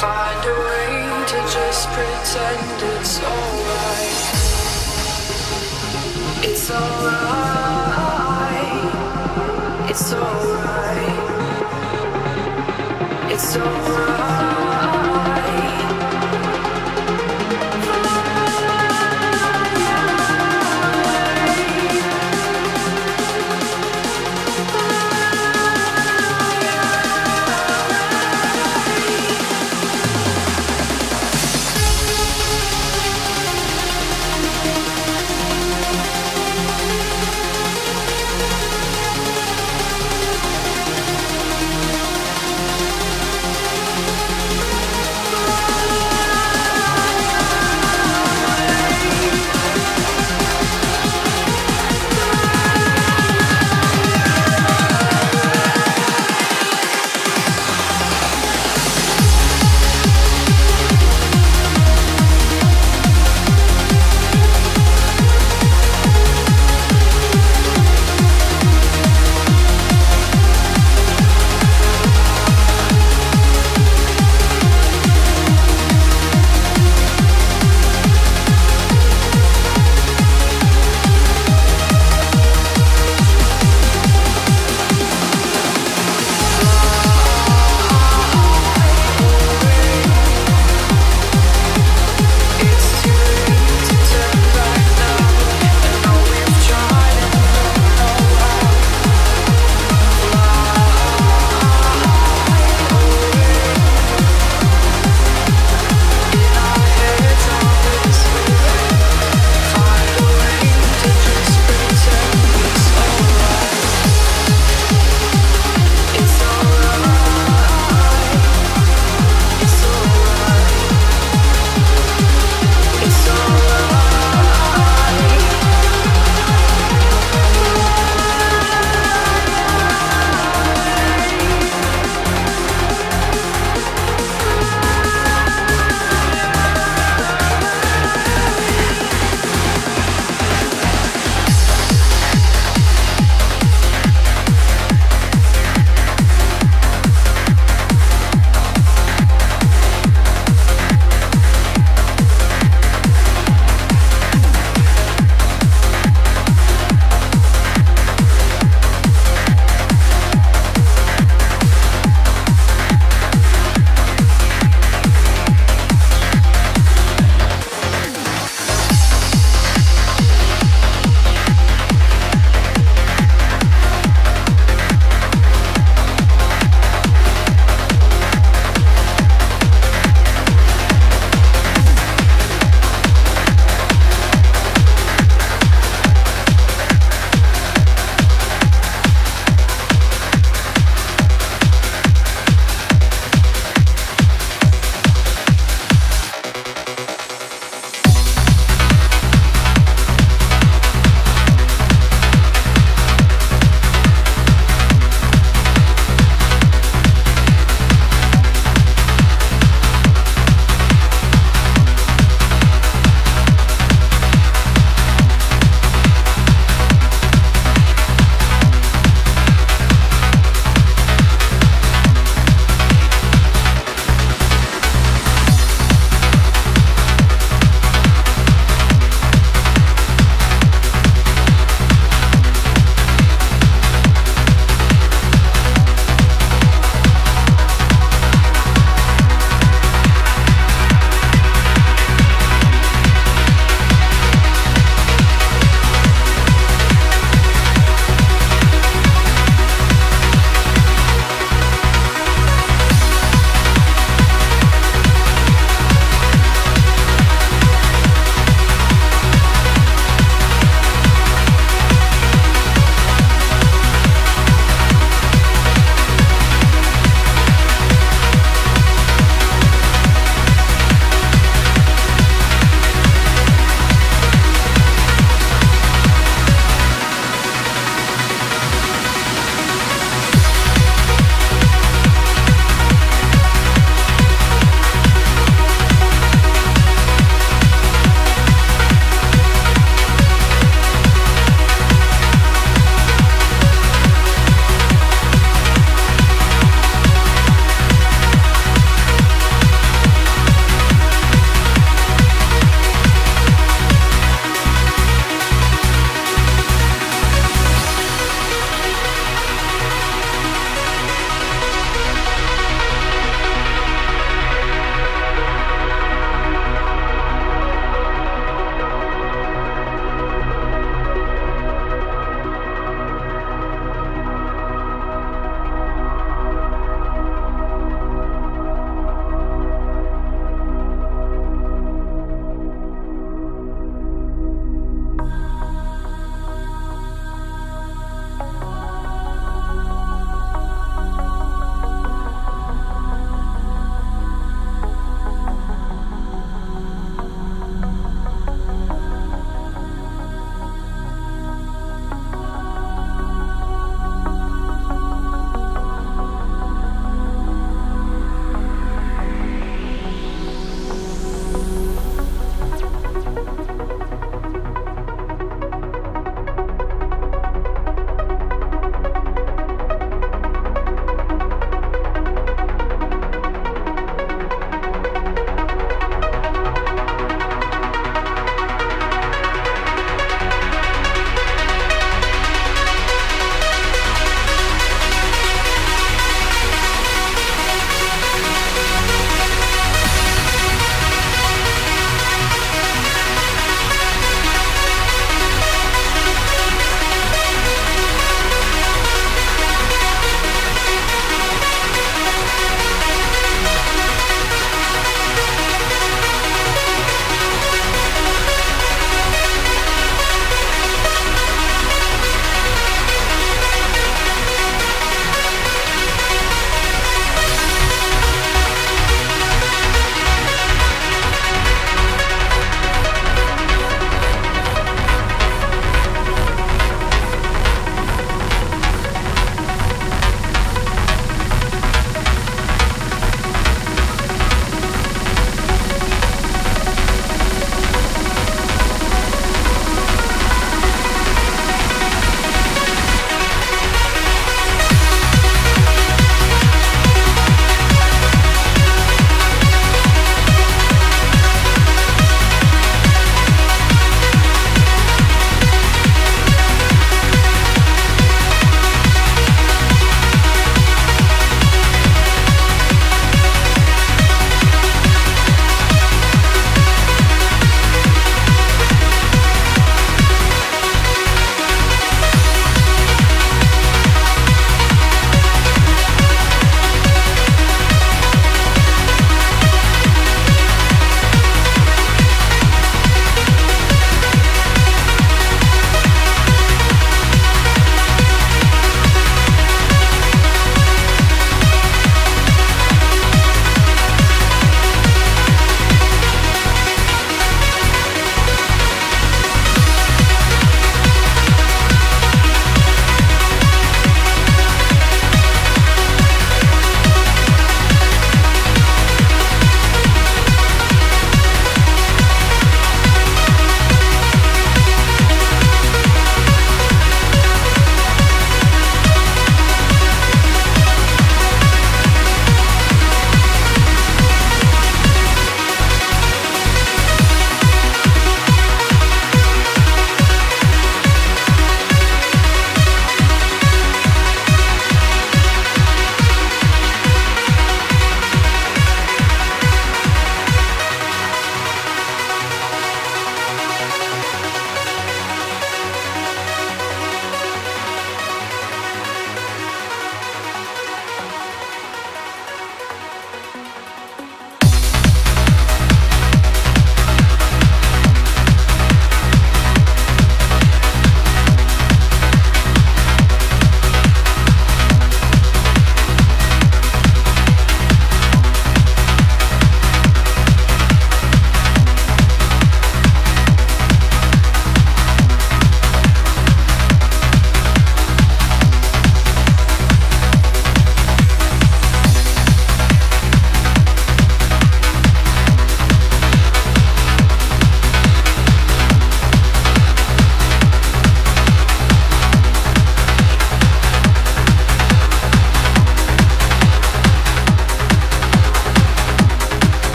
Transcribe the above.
find a way to just pretend it's alright. It's alright. It's alright. It's alright.